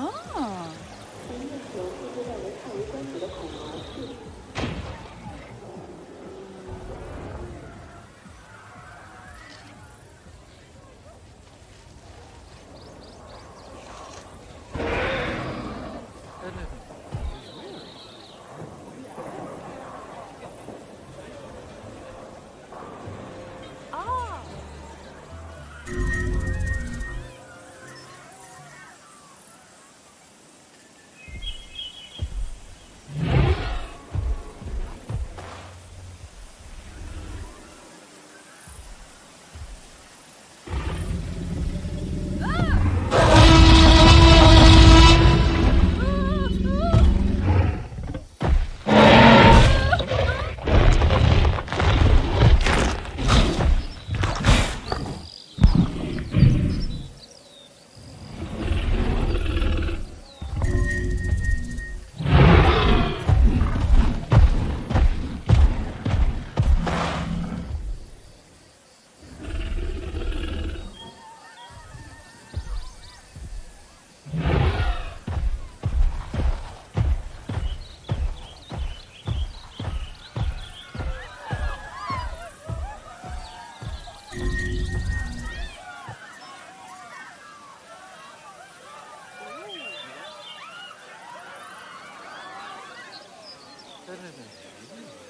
啊。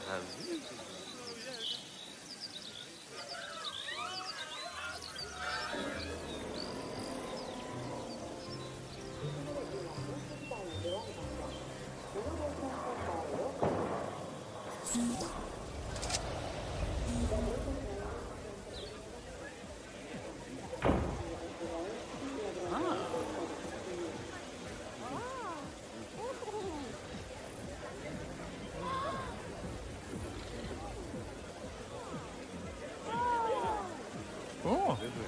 Tabii. Oh.